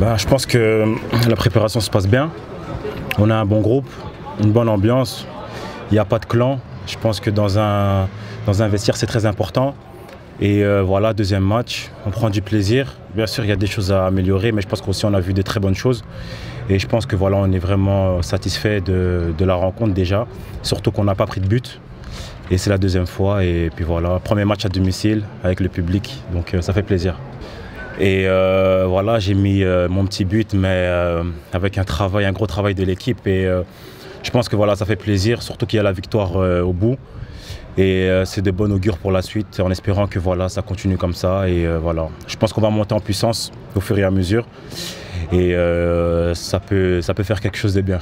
Ben, je pense que la préparation se passe bien. On a un bon groupe, une bonne ambiance. Il n'y a pas de clan. Je pense que dans un, dans un vestiaire, c'est très important. Et euh, voilà, deuxième match, on prend du plaisir. Bien sûr, il y a des choses à améliorer, mais je pense qu'aussi on a vu des très bonnes choses. Et je pense que voilà, on est vraiment satisfait de, de la rencontre déjà. Surtout qu'on n'a pas pris de but. Et c'est la deuxième fois. Et puis voilà, premier match à domicile avec le public. Donc euh, ça fait plaisir. Et euh, voilà, j'ai mis euh, mon petit but, mais euh, avec un travail, un gros travail de l'équipe. Et je pense que voilà, ça fait plaisir, surtout qu'il y a la victoire au bout. Et c'est de bon augure pour la suite, en espérant que voilà, ça continue comme ça. Et voilà, je pense qu'on va monter en puissance au fur et à mesure. Et ça, peut, ça peut faire quelque chose de bien.